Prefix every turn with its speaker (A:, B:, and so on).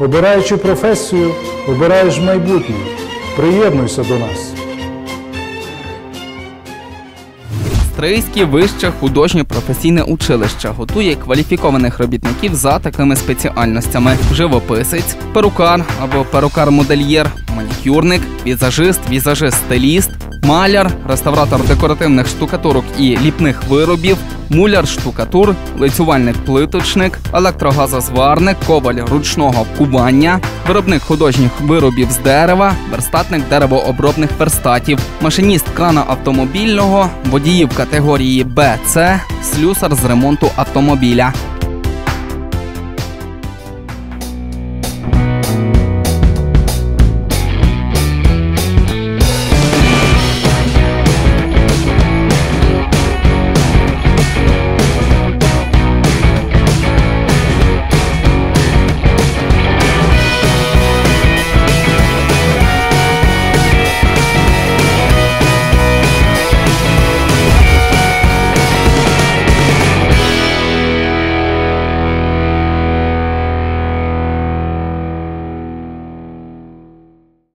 A: Обираючи професію, обираєш майбутнє. Приєднуйся до нас.
B: Стрийське вище художнє професійне училище готує кваліфікованих робітників за такими спеціальностями: живописець, перукар або перукар-модельєр, манікюрник, візажист, візажист-стиліст, маляр, реставратор декоративних штукатурок і ліпних виробів, муляр-штукатур, лицювальник-плиточник, електрогазозварник, коваль ручного кування, виробник художніх виробів з дерева, верстатник деревообробних верстатів, машиніст крана автомобільного, водіїв категорії Б, С, слюсар з ремонту автомобіля.